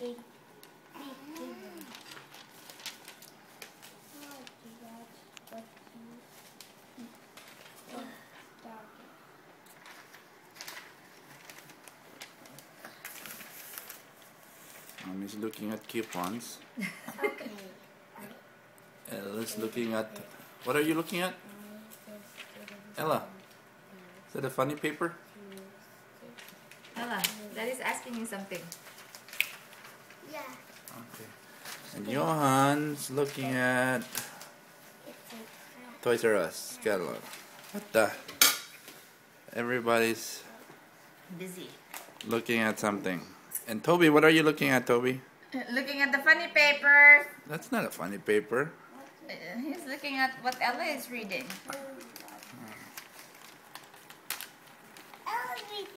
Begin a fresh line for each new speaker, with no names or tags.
big, big, big one. That's what you- dog.
Mommy's looking at coupons.
Okay.
Ella's looking at. What are you looking at? Ella. Is that a funny paper?
Ella, Daddy's asking you something.
Yeah.
Okay. And Johan's looking at
It's a
Toys R Us catalog. What the? Everybody's
Busy.
looking at something. And Toby, what are you looking at, Toby?
Looking at the funny paper.
That's not a funny paper.
Uh, He's looking at what Ella is reading.